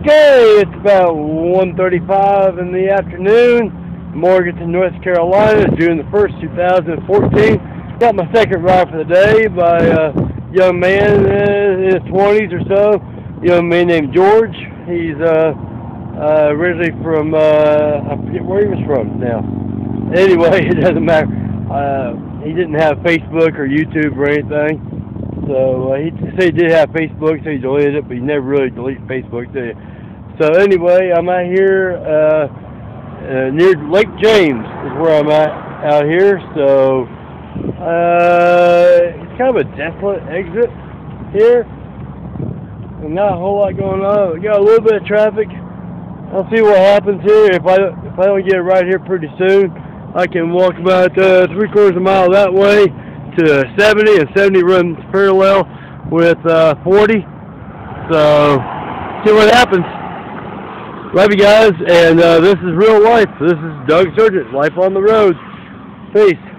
Okay, it's about 1.35 in the afternoon. Morganton, North Carolina, June the 1st, 2014. Got my second ride for the day by a young man in his 20s or so. Young man named George. He's uh, uh, originally from, uh, I forget where he was from now. Anyway, it doesn't matter. Uh, he didn't have Facebook or YouTube or anything. So uh, he said he did have Facebook, so he deleted it, but he never really deleted Facebook, did he? So anyway, I'm out here uh, uh, near Lake James is where I'm at out here. So uh, it's kind of a desolate exit here. And not a whole lot going on. We got a little bit of traffic. I'll see what happens here. If I if I don't get it right here pretty soon, I can walk about uh, three quarters of a mile that way to 70, and 70 runs parallel with uh, 40. So, see what happens. Love you guys, and uh, this is real life. This is Doug Sergent, Life on the Road. Peace.